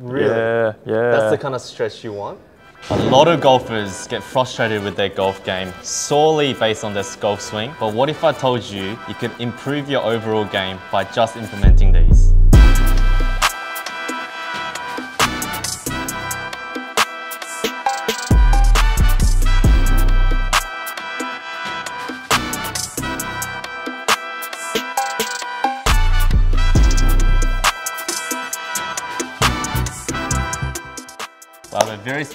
Really? Yeah, yeah. That's the kind of stretch you want? A lot of golfers get frustrated with their golf game solely based on their golf swing. But what if I told you you could improve your overall game by just implementing these?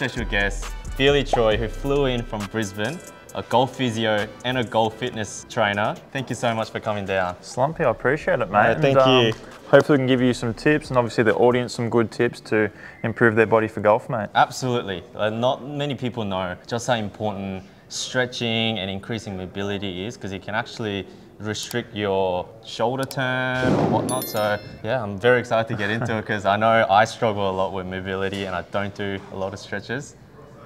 Special guest, Billy Troy, who flew in from Brisbane, a golf physio and a golf fitness trainer. Thank you so much for coming down. Slumpy, I appreciate it, mate. thank you. Hopefully, we can give you some tips and obviously the audience some good tips to improve their body for golf, mate. Absolutely. Uh, not many people know just how important stretching and increasing mobility is because it can actually restrict your shoulder turn or whatnot. So yeah, I'm very excited to get into it because I know I struggle a lot with mobility and I don't do a lot of stretches.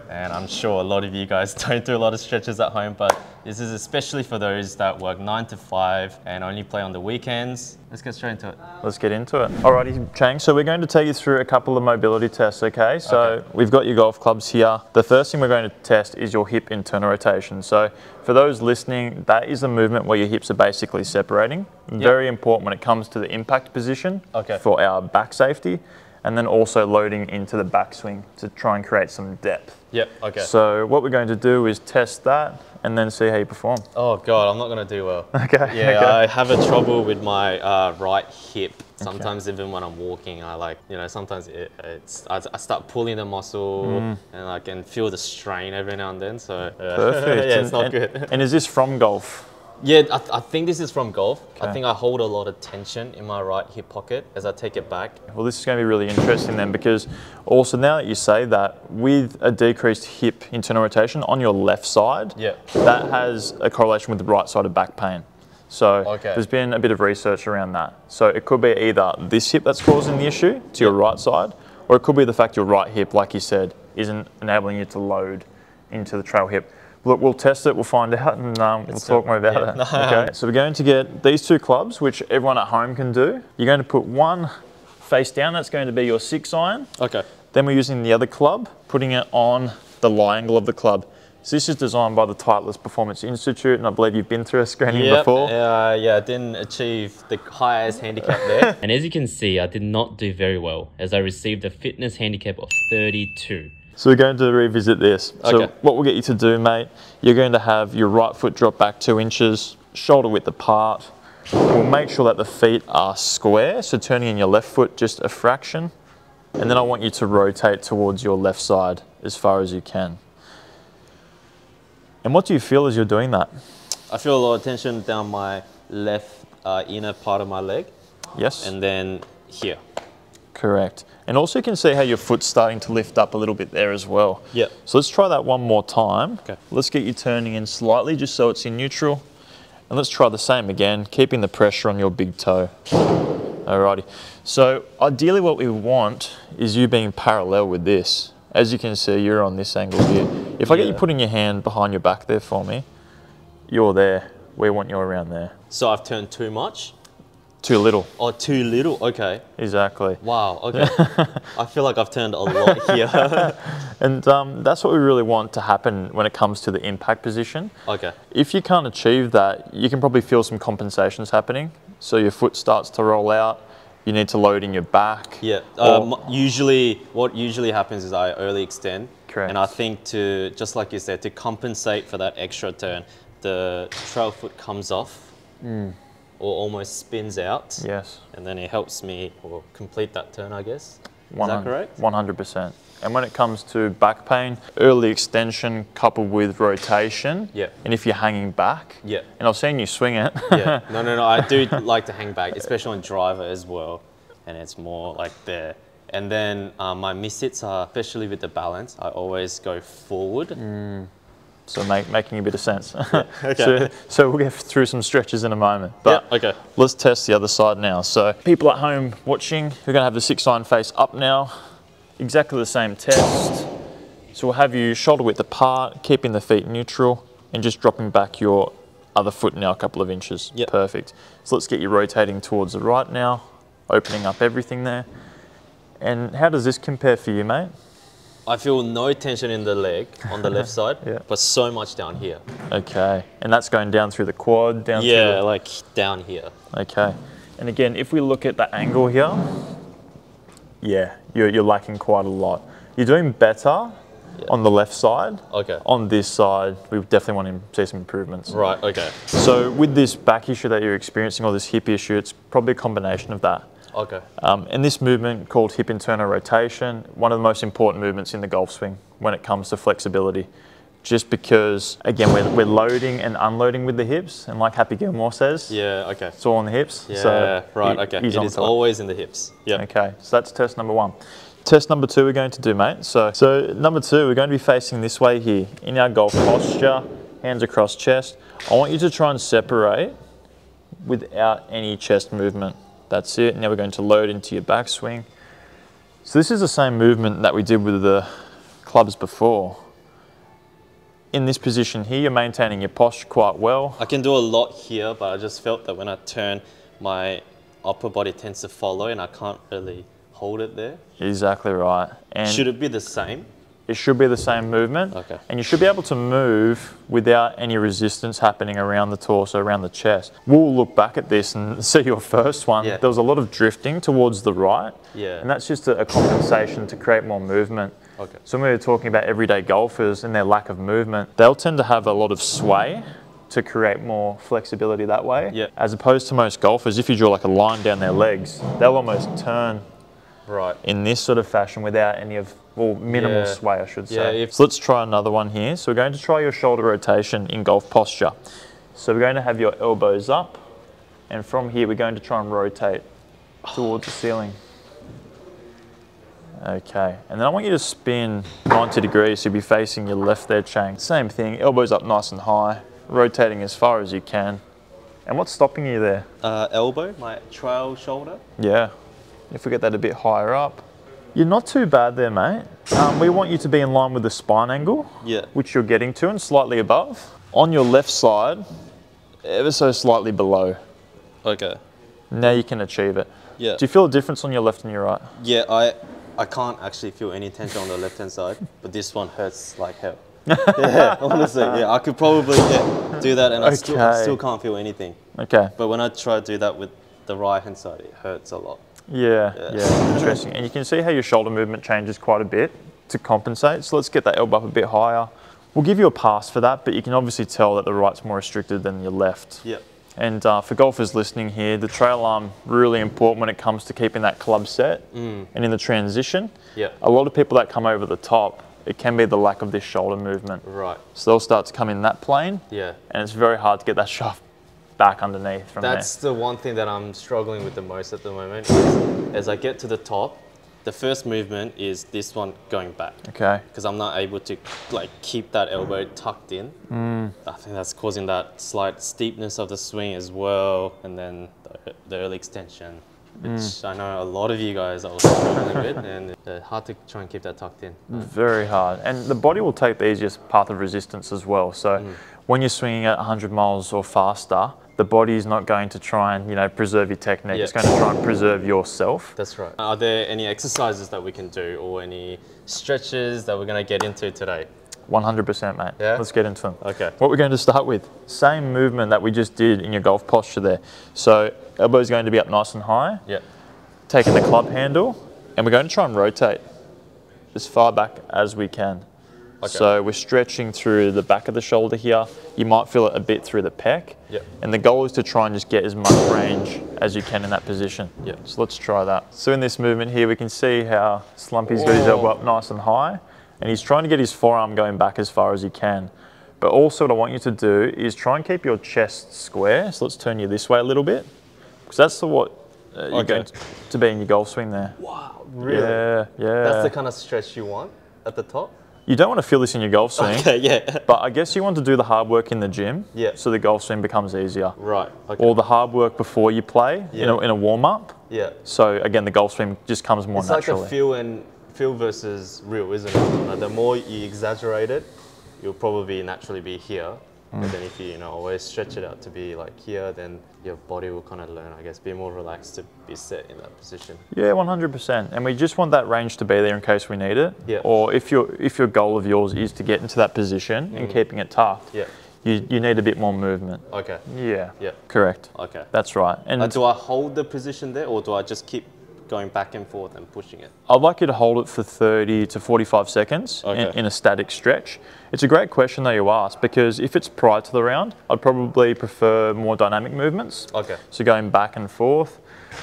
And I'm sure a lot of you guys don't do a lot of stretches at home, but this is especially for those that work nine to five and only play on the weekends. Let's get straight into it. Let's get into it. Alrighty, Chang. So we're going to take you through a couple of mobility tests, okay? So Okay. we've got your golf clubs here. The first thing we're going to test is your hip internal rotation. So for those listening, that is a movement where your hips are basically separating. Very important when it comes to the impact position Okay. for our back safety, and then also loading into the backswing to try and create some depth. Yep, okay. So what we're going to do is test that and then see how you perform. Oh god, I'm not gonna do well. Okay. Yeah, okay. I have a trouble with my uh, right hip. Sometimes even when I'm walking, I like you know sometimes it, it's I, I start pulling the muscle and I can feel the strain every now and then. So uh, Perfect. yeah, And- it's not and- good. And is this from golf? Yeah, I, I think this is from golf. I think I hold a lot of tension in my right hip pocket as I take it back. Well, this is going to be really interesting then because also now that you say that, with a decreased hip internal rotation on your left side, Yeah. that has a correlation with the right side of back pain. So Okay. there's been a bit of research around that. So it could be either this hip that's causing the issue to your right side, or it could be the fact your right hip, like you said, isn't enabling you to load into the trail hip. Look, we'll test it, we'll find out, and um, we'll talk more about Yeah. it. Okay, so we're going to get these two clubs, which everyone at home can do. You're going to put one face down, that's going to be your six iron. Okay. Then we're using the other club, putting it on the lie angle of the club. So this is designed by the Titleist Performance Institute, and I believe you've been through a screening Yep, before. uh, yeah, I didn't achieve the highest handicap there. and as you can see, I did not do very well as I received a fitness handicap of 32. So we're going to revisit this. So Okay. what we'll get you to do, mate, you're going to have your right foot drop back two inches, shoulder width apart. We'll make sure that the feet are square, so turning in your left foot just a fraction. And then I want you to rotate towards your left side as far as you can. And what do you feel as you're doing that? I feel a lot of tension down my left uh, inner part of my leg Yes? and then here. Correct. And also you can see how your foot's starting to lift up a little bit there as well. Yep. So let's try that one more time. Okay. Let's get you turning in slightly just so it's in neutral. And let's try the same again, keeping the pressure on your big toe. Alrighty. So ideally what we want is you being parallel with this. As you can see, you're on this angle here. If I get you putting your hand behind your back there for me, you're there. We want you around there. So I've turned too much Too little. Oh, too little? Okay. Exactly. Wow, okay. I feel like I've turned a lot here. And um, that's what we really want to happen when it comes to the impact position. okay. If you can't achieve that, you can probably feel some compensations happening. So your foot starts to roll out, you need to load in your back. Yeah. Um, usually, what usually happens is I early extend. Correct. And I think to, just like you said, to compensate for that extra turn, the trail foot comes off or almost spins out. Yes. And then it helps me or complete that turn, I guess. Is 100 that correct? 100%. And when it comes to back pain, early extension coupled with rotation. Yeah. And if you're hanging back. Yeah. And I've seen you swing it. yeah. No, no, no. I do like to hang back, especially on driver as well. And it's more like there. And then um, my mishits are, especially with the balance, I always go forward. So make, making a bit of sense. okay. so, so we'll get through some stretches in a moment. But yeah, okay. Let's test the other side now. So people at home watching, we're gonna have the six iron face up now. Exactly the same test. So we'll have you shoulder width apart, keeping the feet neutral, and just dropping back your other foot now a couple of inches. Yep. Perfect. So let's get you rotating towards the right now, opening up everything there. And how does this compare for you, mate? I feel no tension in the leg on the left side, Yeah. but so much down here. Okay. And that's going down through the quad, down Yeah, like down here. Okay. And again, if we look at the angle here, yeah, you're, you're lacking quite a lot. You're doing better on the left side. Okay. On this side, we definitely want to see some improvements. Right, okay. So with this back issue that you're experiencing or this hip issue, it's probably a combination of that. Okay. Um, and this movement called hip internal rotation, one of the most important movements in the golf swing when it comes to flexibility. Just because, again, we're, we're loading and unloading with the hips, and like Happy Gilmore says, Yeah, okay. it's all in the hips. Yeah, so right, he- okay. It top. always in the hips. Yeah. Okay, so that's test number one. Test number two we're going to do, mate. So, so number two, we're going to be facing this way here in our golf posture, hands across chest. I want you to try and separate without any chest movement. That's it. Now we're going to load into your backswing. So this is the same movement that we did with the clubs before. In this position here, you're maintaining your posture quite well. I can do a lot here, but I just felt that when I turn, my upper body tends to follow and I can't really hold it there. Exactly right. And Should it be the same? It should be the same movement. Okay. And you should be able to move without any resistance happening around the torso, around the chest. We'll look back at this and see your first one. Yeah. There was a lot of drifting towards the right. Yeah. And that's just a, a compensation to create more movement. Okay. So when we were talking about everyday golfers and their lack of movement, they'll tend to have a lot of sway to create more flexibility that way. Yeah. As opposed to most golfers, if you draw like a line down their legs, they'll almost turn Right. in this sort of fashion without any of, well, minimal Yeah. sway, I should Yeah, say. if- so let's try another one here. So we're going to try your shoulder rotation in golf posture. So we're going to have your elbows up, and from here we're going to try and rotate towards the ceiling. Okay, and then I want you to spin 90 degrees, so you'll be facing your left there, Chang. Same thing, elbows up nice and high, rotating as far as you can. And what's stopping you there? Uh, elbow, my trail shoulder. Yeah. If we get that a bit higher up. You're not too bad there, mate. Um, we want you to be in line with the spine angle, Yeah. which you're getting to and slightly above. On your left side, ever so slightly below. Okay. Now you can achieve it. Yeah. Do you feel a difference on your left and your right? Yeah, I I can't actually feel any tension on the left hand side, but this one hurts like hell. yeah, honestly, yeah, I could probably yeah, do that, and I, still, I still can't feel anything. Okay. But when I try to do that with the right hand side, it hurts a lot. Yeah, Yeah. yeah, interesting. And you can see how your shoulder movement changes quite a bit to compensate. So let's get that elbow up a bit higher. We'll give you a pass for that, but you can obviously tell that the right's more restricted than your left. Yeah. And uh, for golfers listening here, the trail arm really important when it comes to keeping that club set and in the transition. Yeah. A lot of people that come over the top, it can be the lack of this shoulder movement. Right. So they'll start to come in that plane, Yeah. and it's very hard to get that shaft back underneath from That's the one thing that I'm struggling with the most at the moment. Is as I get to the top, the first movement is this one going back. Okay. because I'm not able to like keep that elbow tucked in. Mm. I think that's causing that slight steepness of the swing as well, and then the, the early extension, which Mm. I know a lot of you guys are struggling with, and uh, hard to try and keep that tucked in. Very hard. And the body will take the easiest path of resistance as well. So Mm. when you're swinging at 100 miles or faster, the body is not going to try and, you know, preserve your technique. It's going to try and preserve yourself. That's right. Are there any exercises that we can do, or any stretches that we're gonna get into today? 100%, mate. Yeah? Let's get into them. Okay. What we're going to start with, same movement that we just did in your golf posture there. So elbow's going to be up nice and high, Yeah. taking the club handle, and we're going to try and rotate as far back as we can. Okay. So we're stretching through the back of the shoulder here. You might feel it a bit through the pec. Yep. And the goal is to try and just get as much range as you can in that position. Yep. So let's try that. So in this movement here, we can see how Slumpy's got his elbow up nice and high, and he's trying to get his forearm going back as far as he can. But also what I want you to do is try and keep your chest square. So let's turn you this way a little bit, because that's the what uh, you're going to, to be in your golf swing there. Wow. really? Yeah, yeah. That's the kind of stretch you want at the top. You don't want to feel this in your golf swing. Okay. Yeah. But I guess you want to do the hard work in the gym, Yeah. so the golf swing becomes easier. Right. Okay. Or the hard work before you play in, Yeah. a, in a warm up. yeah. So again, the golf swing just comes more It's like naturally. a feel and feel versus real, isn't it? Like the more you exaggerate it, you'll probably naturally be here. But then if you, you know, always stretch it out to be like here, then your body will kind of learn, I guess, be more relaxed to be set in that position. Yeah, 100%. And we just want that range to be there in case we need it. Yeah. Or if your if your goal of yours is to get into that position and keeping it tough, Yeah. you, you need a bit more movement. Okay. Yeah. Yeah. Correct. Okay. That's right. And Uh, do I hold the position there, or do I just keep going back and forth and pushing it? I'd like you to hold it for 30 to 45 seconds in, Okay. in a static stretch. It's a great question that you asked because if it's prior to the round, I'd probably prefer more dynamic movements. Okay. So going back and forth.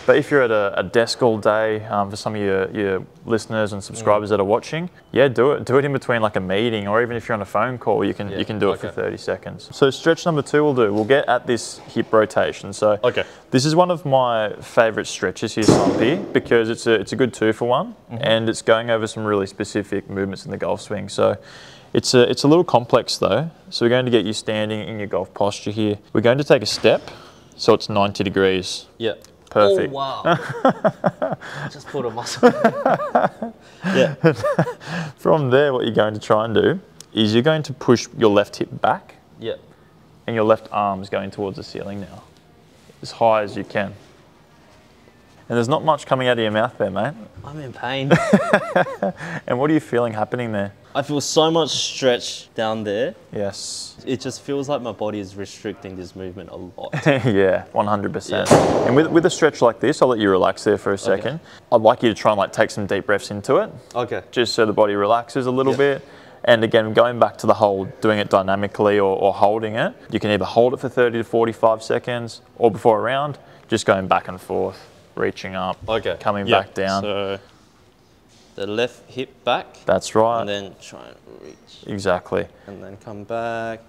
But if you're at a, a desk all day, um, for some of your, your listeners and subscribers that are watching, yeah, do it. Do it in between like a meeting, or even if you're on a phone call, you can Yeah, you can do it for 30 seconds. So stretch number two we'll do. We'll get at this hip rotation. So Okay. this is one of my favourite stretches here, Slumpy, because it's a it's a good two for one, and it's going over some really specific movements in the golf swing. So. It's a, it's a little complex though. So we're going to get you standing in your golf posture here. We're going to take a step, so it's 90 degrees. Yeah. Perfect. Oh wow. just pulled a muscle. yeah. From there, what you're going to try and do is you're going to push your left hip back Yeah. and your left arm is going towards the ceiling now, as high as you can. And there's not much coming out of your mouth there, mate. I'm in pain. And what are you feeling happening there? I feel so much stretch down there. Yes. It just feels like my body is restricting this movement a lot. yeah, 100%. Yeah. And with, with a stretch like this, I'll let you relax there for a second. I'd like you to try and like take some deep breaths into it, Okay. just so the body relaxes a little Yeah. bit. And again, going back to the whole doing it dynamically or, or holding it, you can either hold it for 30 to 45 seconds or before a round, just going back and forth, reaching up, Okay. coming Yeah. back down. So the left hip back, That's right. and then try and reach, exactly. and then come back.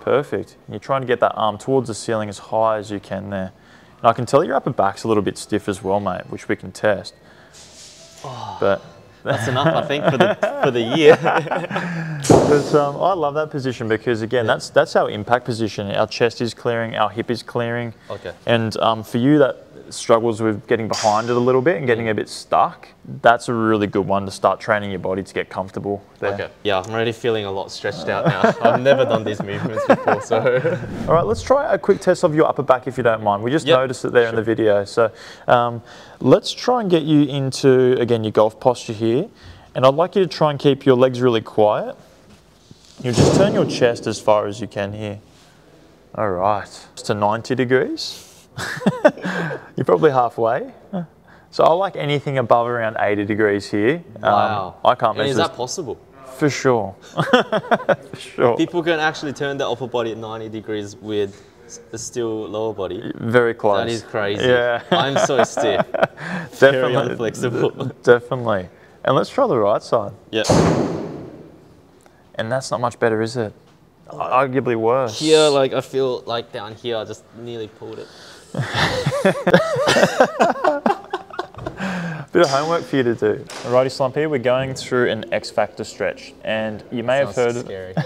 Perfect. You're trying to get that arm towards the ceiling as high as you can there. And I can tell your upper back's a little bit stiff as well, mate, which we can test. But That's enough, I think, for the for the year. But um, I love that position because again, that's that's our impact position. Our chest is clearing, our hip is clearing. Okay. And um, for you that struggles with getting behind it a little bit and getting a bit stuck, that's a really good one to start training your body to get comfortable there. okay. Yeah, I'm already feeling a lot stretched out now. I've never done these movements before, so All right, let's try a quick test of your upper back if you don't mind. We just Yep, noticed it there in the video. So um, let's try and get you into, again, your golf posture here. And I'd like you to try and keep your legs really quiet. You'll just turn your chest as far as you can here. All right, just to 90 degrees. You're probably halfway. So I like anything above around 80 degrees here. Um, wow. I can't And measure is that possible? for sure. for sure. People can actually turn the upper body at 90 degrees with a still lower body. Very close. That is crazy. Yeah. I'm so stiff. Very unflexible. Definitely. And let's try the right side. Yeah. And that's not much better, is it? Arguably worse. Here, like I feel like down here, I just nearly pulled it. Bit of homework for you to do. Alrighty, Slumpy, we're going through an X Factor stretch. And you may have Sounds heard scary.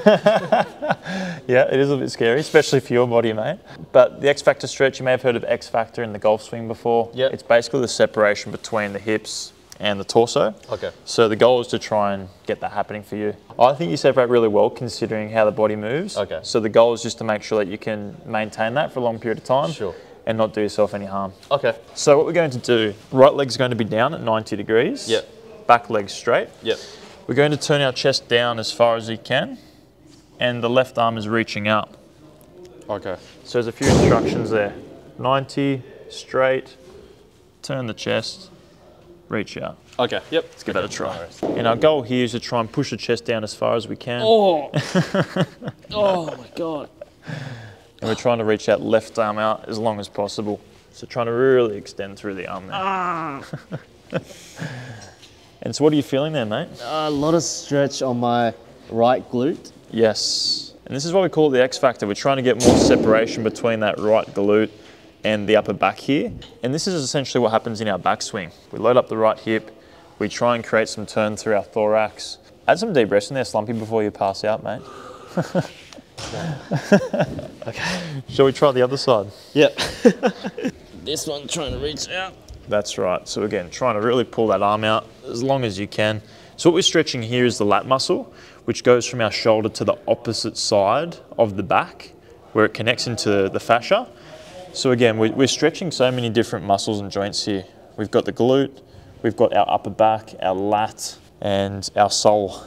Yeah, it is a bit scary, especially for your body, mate. But the X Factor stretch, you may have heard of X Factor in the golf swing before. Yep. It's basically the separation between the hips and the torso. Okay. So the goal is to try and get that happening for you. I think you separate really well considering how the body moves. Okay. So the goal is just to make sure that you can maintain that for a long period of time. Sure. And not do yourself any harm. Okay. So what we're going to do, right leg's going to be down at 90 degrees. Yep. Back leg straight. Yep. We're going to turn our chest down as far as you can. And the left arm is reaching up. Okay. So there's a few instructions there. 90, straight, turn the chest, reach out. Okay. Yep. Let's give that a try. And our goal here is to try and push the chest down as far as we can. Oh. oh my god. And we're trying to reach that left arm out as long as possible. So trying to really extend through the arm there. Ah. and so what are you feeling there, mate? A lot of stretch on my right glute. Yes. And this is why we call it the X factor. We're trying to get more separation between that right glute and the upper back here. And this is essentially what happens in our backswing. We load up the right hip, we try and create some turn through our thorax. Add some deep breaths in there, Slumpy, before you pass out, mate. Okay. Shall we try the other side? Yep. this one trying to reach out. That's right. So again, trying to really pull that arm out as long as you can. So what we're stretching here is the lat muscle. which goes from our shoulder to the opposite side of the back where it connects into the fascia. So again, we're, we're stretching so many different muscles and joints here. We've got the glute, we've got our upper back, our lat, and our sole.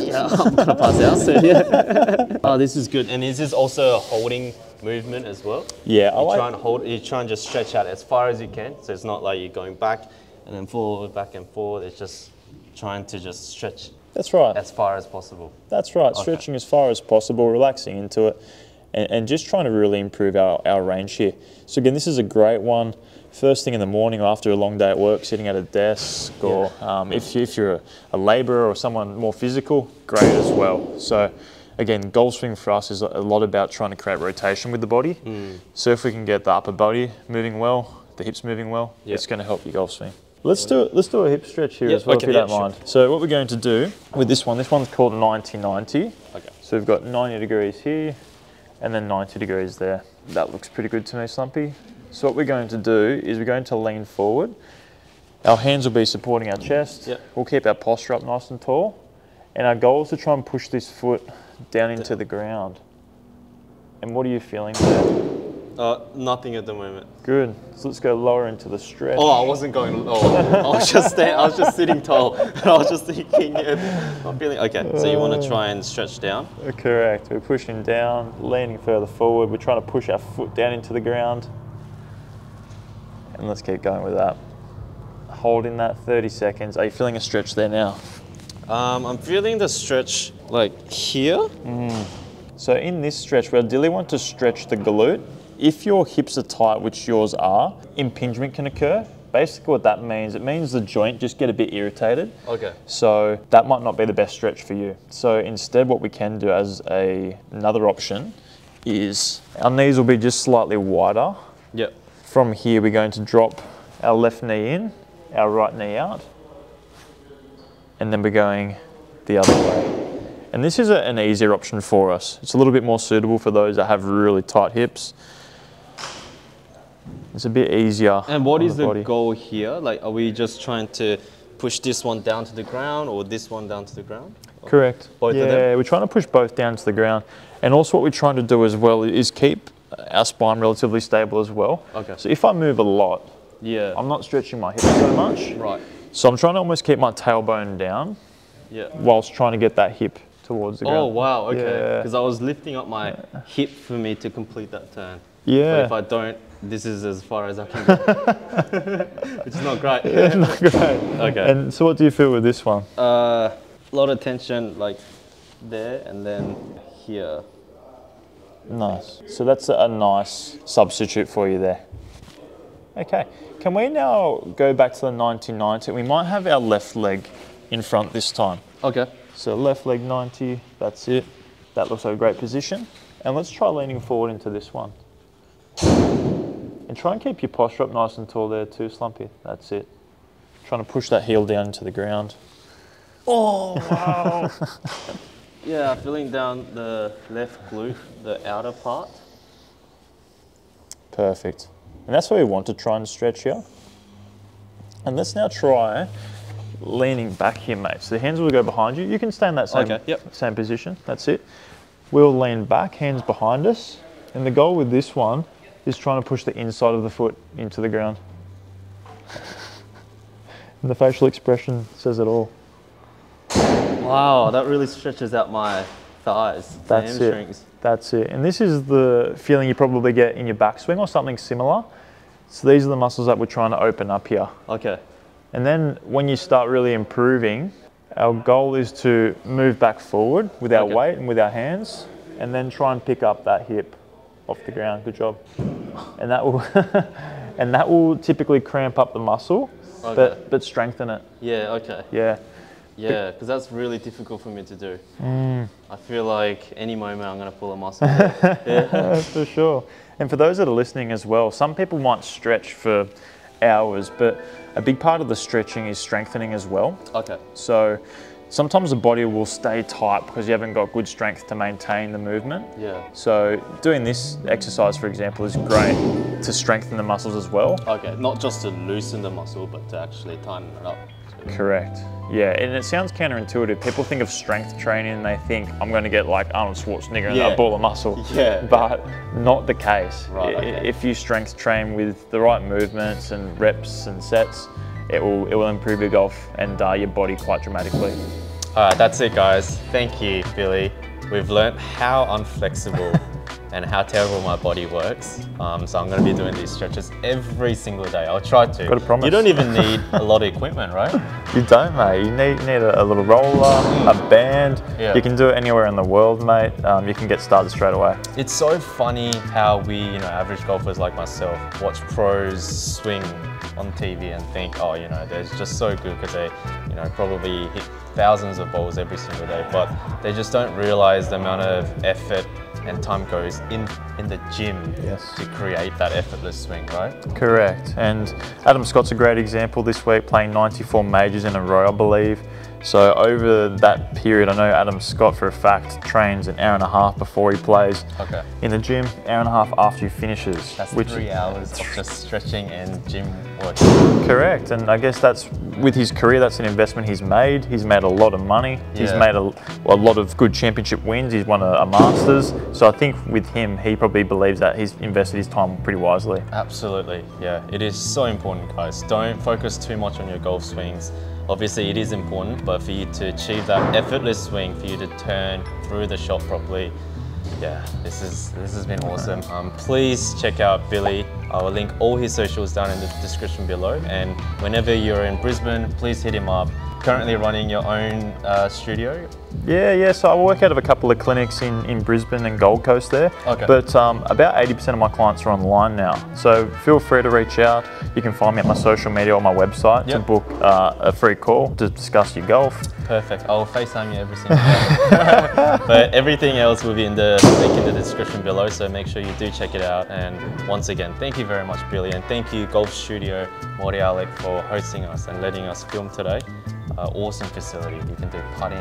Yeah, I'm gonna pass out soon. Yeah. oh, this is good. And this is this also a holding movement as well? Yeah, I You like, try and hold. You try and just stretch out as far as you can. So it's not like you're going back and then forward, back and forward. It's just trying to just stretch that's right. as far as possible. That's right, stretching as far as possible, relaxing into it, and, and just trying to really improve our, our range here. So, again, this is a great one. First thing in the morning or after a long day at work, sitting at a desk, or um, if, if you're a, a labourer or someone more physical, great as well. So, again, golf swing for us is a lot about trying to create rotation with the body. So, if we can get the upper body moving well, the hips moving well, Yeah. it's going to help your golf swing. Let's do let's do a hip stretch here Yeah, as well, okay, if you don't sure. mind. So what we're going to do with this one, this one's called 90-90. Okay. So we've got 90 degrees here and then 90 degrees there. That looks pretty good to me, Slumpy. So what we're going to do is we're going to lean forward. Our hands will be supporting our chest. Yep. We'll keep our posture up nice and tall. And our goal is to try and push this foot down into the ground. And what are you feeling there? Uh, nothing at the moment. Good. So let's go lower into the stretch. Oh, I wasn't going low. I was just stand, I was just sitting tall. And I was just thinking, I'm feeling okay. So you want to try and stretch down? Correct. We're pushing down, leaning further forward. We're trying to push our foot down into the ground. And let's keep going with that. Holding that 30 seconds. Are you feeling a stretch there now? Um, I'm feeling the stretch like here. So in this stretch, we ideally want to stretch the glute. If your hips are tight, which yours are, impingement can occur. Basically what that means, it means the joint just get a bit irritated. Okay. So that might not be the best stretch for you. So instead what we can do as a, another option is our knees will be just slightly wider. Yep. From here we're going to drop our left knee in, our right knee out, and then we're going the other way. And this is a, an easier option for us. It's a little bit more suitable for those that have really tight hips. It's a bit easier. And what is is the goal here? Like, are we just trying to push this one down to the ground or this one down to the ground? Correct. Both of yeah, we're trying to push both down to the ground. And also what we're trying to do as well is keep our spine relatively stable as well. Okay. So if I move a lot, Yeah. I'm not stretching my hips so much. right. So I'm trying to almost keep my tailbone down Yeah. whilst trying to get that hip towards the ground. Oh wow. Okay. Yeah. Because I was lifting up my hip for me to complete that turn. Yeah. But if I don't, this is as far as I can go. Which is not great. Not great. Okay. And so what do you feel with this one? A uh, lot of tension like there and then here. Nice. So that's a nice substitute for you there. Okay. Can we now go back to the 90-90? We might have our left leg in front this time. Okay. So left leg 90, that's it. That looks like a great position. And let's try leaning forward into this one. And try and keep your posture up nice and tall there too, Slumpy. That's it. Trying to push that heel down into the ground. Oh wow. yeah, feeling down the left glute, the outer part. Perfect. And that's what we want to try and stretch here. And let's now try leaning back here, mate. So the hands will go behind you. You can stay in that same, Okay, yep. same position. That's it. We'll lean back, hands behind us. And the goal with this one is trying to push the inside of the foot into the ground. and the facial expression says it all. Wow, that really stretches out my thighs, That's hamstrings. it. That's it. And this is the feeling you probably get in your backswing or something similar. So these are the muscles that we're trying to open up here. Okay. And then when you start really improving, our goal is to move back forward with our Okay. weight and with our hands, and then try and pick up that hip off the ground. Good job. And that will, and that will typically cramp up the muscle, Okay. but but strengthen it. Yeah, okay. Yeah. Yeah, because that's really difficult for me to do. Mm. I feel like any moment I'm going to pull a muscle. yeah. for sure. And for those that are listening as well, some people might stretch for hours, but a big part of the stretching is strengthening as well. Okay. So sometimes the body will stay tight because you haven't got good strength to maintain the movement. Yeah. So doing this exercise, for example, is great to strengthen the muscles as well. Okay, not just to loosen the muscle, but to actually tighten it up. Correct. Yeah, and it sounds counterintuitive. People think of strength training and they think I'm going to get like Arnold Schwarzenegger and Yeah. a ball of muscle. Yeah. But not the case. Right, okay. If you strength train with the right movements and reps and sets, it will it will improve your golf and uh, your body quite dramatically. All right, that's it, guys. Thank you, Billy. We've learned how unflexible and how terrible my body works. Um, so I'm going to be doing these stretches every single day. I'll try to. Got a promise. You don't even need a lot of equipment, right? You don't, mate. You need, need a, a little roller, a band. Yeah. You can do it anywhere in the world, mate. Um, you can get started straight away. It's so funny how we, you know, average golfers like myself, watch pros swing on TV and think, oh, you know, they're just so good because they, you know, probably hit thousands of balls every single day, but they just don't realize the amount of effort and time goes in in the gym Yes. to create that effortless swing, right? Correct. And Adam Scott's a great example this week, playing 94 majors in a row, I believe. So over that period, I know Adam Scott for a fact trains an hour and a half before he plays Okay. in the gym, hour and a half after he finishes. That's which three hours of just stretching and gym work. correct. And I guess that's with his career, that's an investment he's made. He's made a lot of money. Yeah. He's made a, a lot of good championship wins. He's won a, a Masters. So I think with him, he probably believes that he's invested his time pretty wisely. Absolutely, yeah. It is so important, guys. Don't focus too much on your golf swings. Obviously, it is important, but for you to achieve that effortless swing, for you to turn through the shot properly, yeah, this is this has been awesome. Um, please check out Billy. I will link all his socials down in the description below. And whenever you're in Brisbane, please hit him up. Currently running your own uh, studio. Yeah, yeah. So I work out of a couple of clinics in, in Brisbane and Gold Coast there. Okay. But um, about 80% of my clients are online now. So feel free to reach out. You can find me at my social media or my website to book uh, a free call to discuss your golf. Perfect. I'll FaceTime you every single day. but everything else will be in the link in the description below, so make sure you do check it out. And once again, thank you very much, Billy, and thank you, Golf Studio Mordialloc, for hosting us and letting us film today. Uh, awesome facility. You can do putting,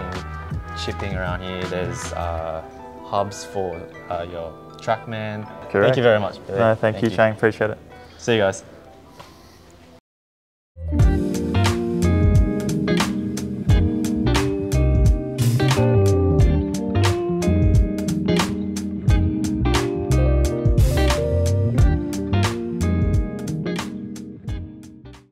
chipping around here. There's uh, hubs for uh, your TrackMan. Thank you very much, Billy. No, thank, you, Chang. Appreciate it. See you guys.